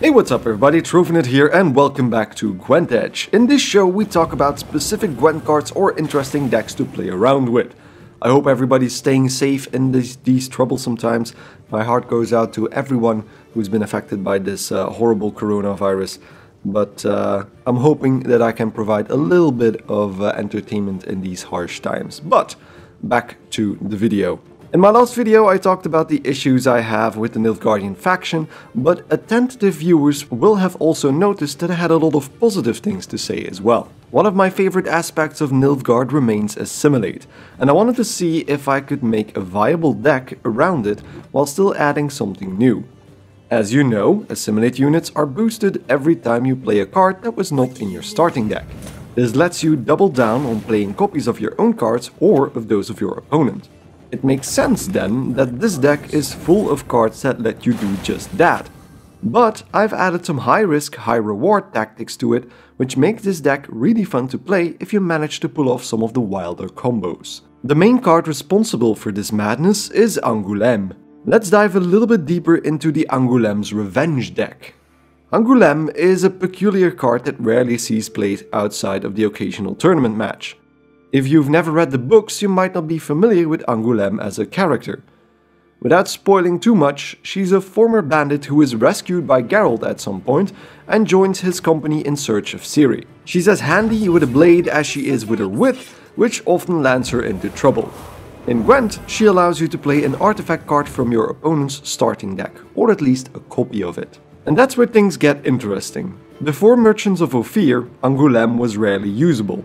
Hey what's up everybody, TroVNut here and welcome back to Gwent Edge. In this show we talk about specific Gwent cards or interesting decks to play around with. I hope everybody's staying safe in these, these troublesome times. My heart goes out to everyone who's been affected by this uh, horrible coronavirus. But uh, I'm hoping that I can provide a little bit of uh, entertainment in these harsh times. But back to the video. In my last video I talked about the issues I have with the Nilfgaardian faction, but attentive viewers will have also noticed that I had a lot of positive things to say as well. One of my favorite aspects of Nilfgaard remains Assimilate, and I wanted to see if I could make a viable deck around it while still adding something new. As you know, Assimilate units are boosted every time you play a card that was not in your starting deck. This lets you double down on playing copies of your own cards or of those of your opponent. It makes sense then that this deck is full of cards that let you do just that. But I've added some high risk, high reward tactics to it, which make this deck really fun to play if you manage to pull off some of the wilder combos. The main card responsible for this madness is Angoulême. Let's dive a little bit deeper into the Angoulême's Revenge deck. Angoulême is a peculiar card that rarely sees played outside of the occasional tournament match. If you've never read the books, you might not be familiar with Angoulême as a character. Without spoiling too much, she's a former bandit who is rescued by Geralt at some point and joins his company in search of Ciri. She's as handy with a blade as she is with her wit, which often lands her into trouble. In Gwent, she allows you to play an artifact card from your opponent's starting deck, or at least a copy of it. And that's where things get interesting. Before Merchants of Ophir, Angoulême was rarely usable.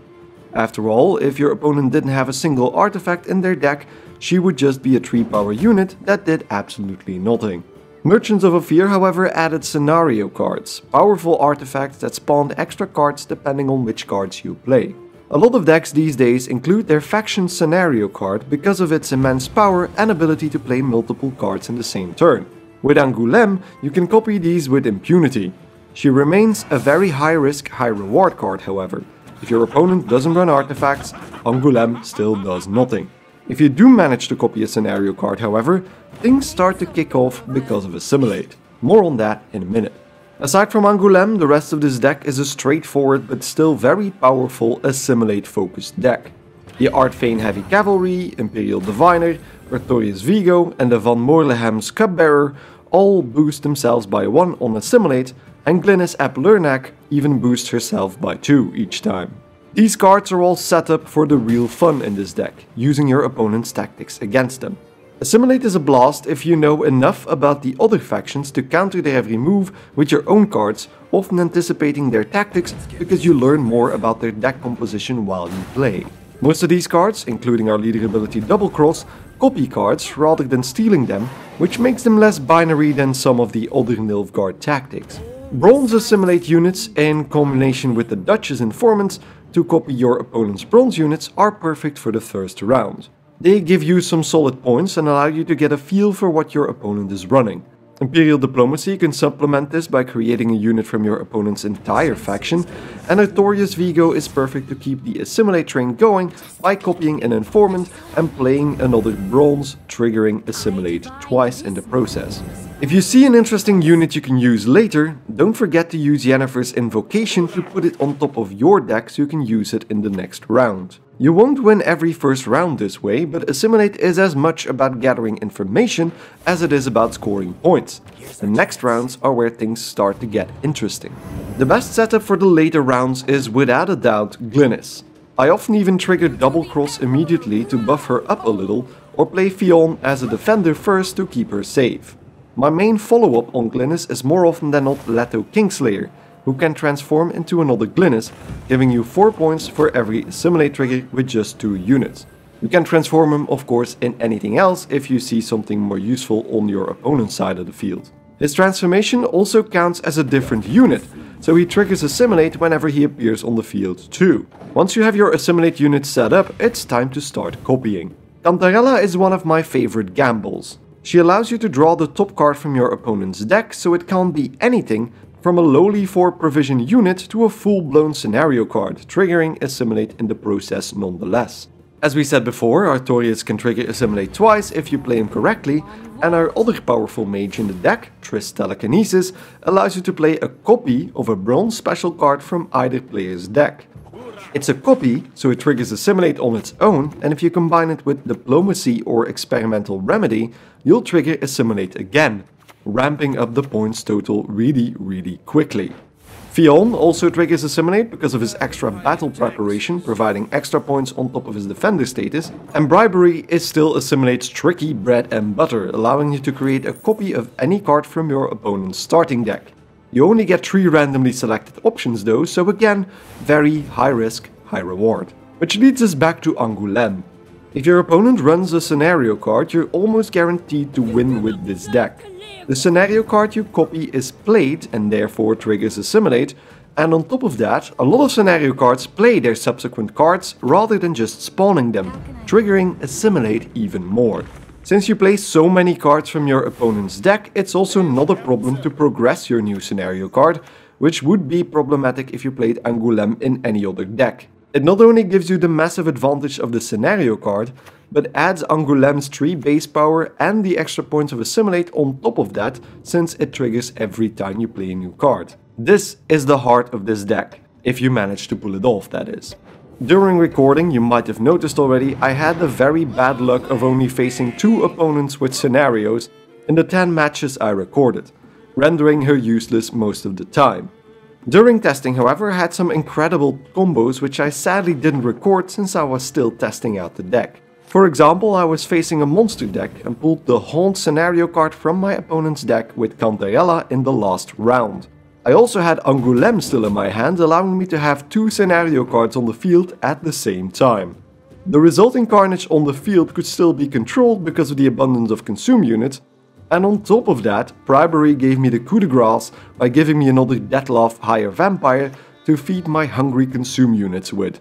After all, if your opponent didn't have a single artifact in their deck, she would just be a 3 power unit that did absolutely nothing. Merchants of Ophir however added scenario cards, powerful artifacts that spawned extra cards depending on which cards you play. A lot of decks these days include their faction scenario card because of its immense power and ability to play multiple cards in the same turn. With Angoulême, you can copy these with impunity. She remains a very high risk, high reward card however, if your opponent doesn't run artifacts, Angoulême still does nothing. If you do manage to copy a scenario card however, things start to kick off because of Assimilate. More on that in a minute. Aside from Angoulême, the rest of this deck is a straightforward but still very powerful Assimilate focused deck. The Ard Feainn Heavy Cavalry, Imperial Diviner, Artorius Vigo and the Van Moorlehem's Cupbearer all boost themselves by 1 on Assimilate and Glynnis aep Loernach even boosts herself by 2 each time. These cards are all set up for the real fun in this deck, using your opponent's tactics against them. Assimilate is a blast if you know enough about the other factions to counter their every move with your own cards, often anticipating their tactics because you learn more about their deck composition while you play. Most of these cards, including our leader ability Double Cross, copy cards rather than stealing them, which makes them less binary than some of the other Nilfgaard tactics. Bronze assimilate units in combination with the Duchess Informants to copy your opponent's bronze units are perfect for the first round. They give you some solid points and allow you to get a feel for what your opponent is running. Imperial Diplomacy can supplement this by creating a unit from your opponent's entire faction, and Artorius Vigo is perfect to keep the Assimilate train going by copying an informant and playing another bronze, triggering Assimilate twice in the process. If you see an interesting unit you can use later, don't forget to use Yennefer's Invocation to put it on top of your deck so you can use it in the next round. You won't win every first round this way, but Assimilate is as much about gathering information as it is about scoring points. The next rounds are where things start to get interesting. The best setup for the later rounds is without a doubt Glynnis. I often even trigger double cross immediately to buff her up a little, or play Ffion as a defender first to keep her safe. My main follow-up on Glynnis is more often than not Letho Kingslayer, who can transform into another Glynnis, giving you 4 points for every assimilate trigger with just 2 units. You can transform him of course in anything else if you see something more useful on your opponent's side of the field. His transformation also counts as a different unit, so he triggers Assimilate whenever he appears on the field too. Once you have your Assimilate unit set up, it's time to start copying. Cantarella is one of my favorite gambles. She allows you to draw the top card from your opponent's deck, so it can't be anything from a lowly 4 provision unit to a full-blown scenario card, triggering Assimilate in the process nonetheless. As we said before, Artorius can trigger Assimilate twice if you play him correctly, and our other powerful mage in the deck, Triss Telekinesis, allows you to play a copy of a bronze special card from either player's deck. It's a copy, so it triggers Assimilate on its own, and if you combine it with Diplomacy or Experimental Remedy, you'll trigger Assimilate again, ramping up the points total really, really quickly. Ffion also triggers Assimilate because of his extra battle preparation, providing extra points on top of his defender status, and Bribery is still Assimilate's tricky bread and butter, allowing you to create a copy of any card from your opponent's starting deck. You only get 3 randomly selected options though, so again, very high risk, high reward. Which leads us back to Angoulême. If your opponent runs a scenario card, you're almost guaranteed to win with this deck. The scenario card you copy is played and therefore triggers Assimilate, and on top of that, a lot of scenario cards play their subsequent cards rather than just spawning them, triggering Assimilate even more. Since you play so many cards from your opponent's deck, it's also not a problem to progress your new scenario card, which would be problematic if you played Angoulême in any other deck. It not only gives you the massive advantage of the scenario card, but adds Angoulême's 3 base power and the extra points of Assimilate on top of that, since it triggers every time you play a new card. This is the heart of this deck, if you manage to pull it off that is. During recording, you might have noticed already, I had the very bad luck of only facing two opponents with scenarios in the 10 matches I recorded, rendering her useless most of the time. During testing, however, I had some incredible combos which I sadly didn't record since I was still testing out the deck. For example, I was facing a monster deck and pulled the Haunt scenario card from my opponent's deck with Cantarella in the last round. I also had Angoulême still in my hand, allowing me to have two scenario cards on the field at the same time. The resulting carnage on the field could still be controlled because of the abundance of consume units, and on top of that, Bribery gave me the coup de grace by giving me another Dettlaff Higher Vampire to feed my hungry consume units with.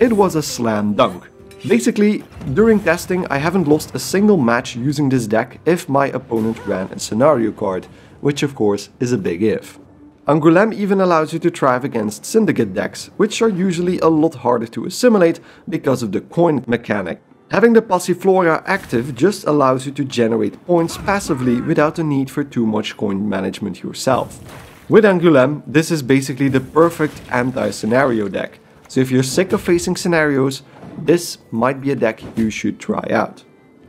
It was a slam dunk. Basically, during testing I haven't lost a single match using this deck if my opponent ran a scenario card, which of course is a big if. Angoulême even allows you to thrive against syndicate decks, which are usually a lot harder to assimilate because of the coin mechanic. Having the Passiflora active just allows you to generate points passively without the need for too much coin management yourself. With Angoulême, this is basically the perfect anti-scenario deck, so if you're sick of facing scenarios, this might be a deck you should try out.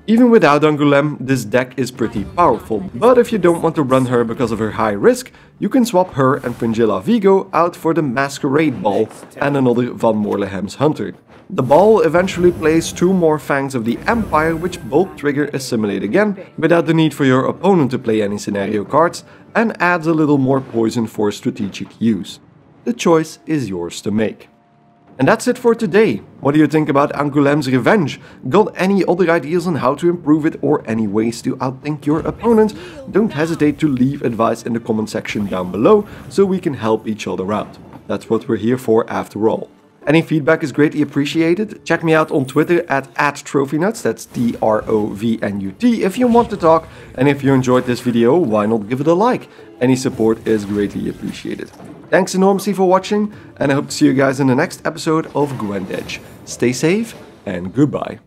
Even without Angoulême, this deck is pretty powerful, but if you don't want to run her because of her high risk, you can swap her and Fringilla Vigo out for the Masquerade Ball and another Van Moorlehem's Hunter. The ball eventually plays two more Fangs of the Empire which both trigger Assimilate again without the need for your opponent to play any scenario cards and adds a little more poison for strategic use. The choice is yours to make. And that's it for today. What do you think about Angoulême's Revenge? Got any other ideas on how to improve it or any ways to outthink your opponent? Don't hesitate to leave advice in the comment section down below so we can help each other out. That's what we're here for after all. Any feedback is greatly appreciated. Check me out on Twitter at, at TrophyNuts, that's T-R-O-V-N-U-T, if you want to talk. And if you enjoyed this video, why not give it a like? Any support is greatly appreciated. Thanks enormously for watching, and I hope to see you guys in the next episode of Gwent Edge. Stay safe, and goodbye.